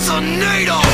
Assassinator!